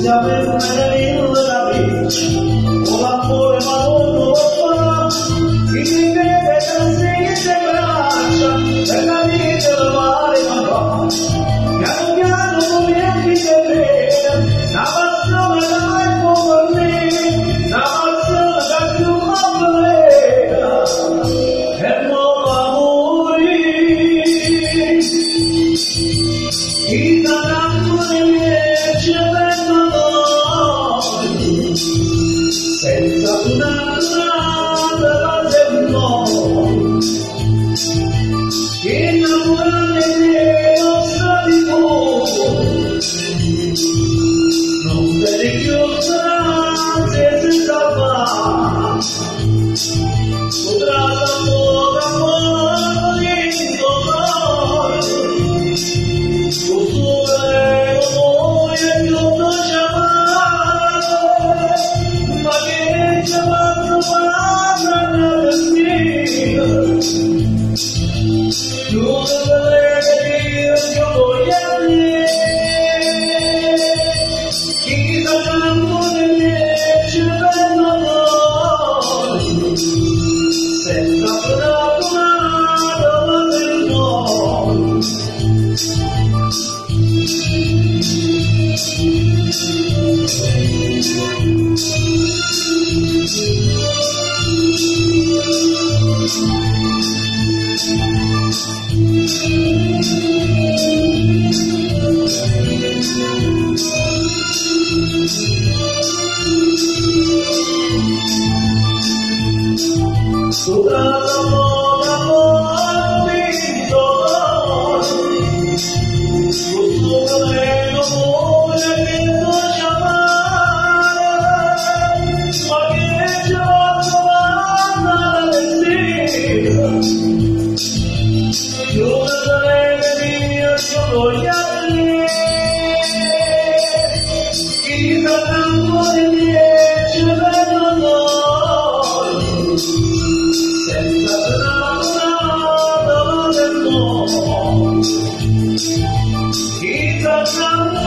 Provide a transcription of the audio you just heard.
Thank So Oh.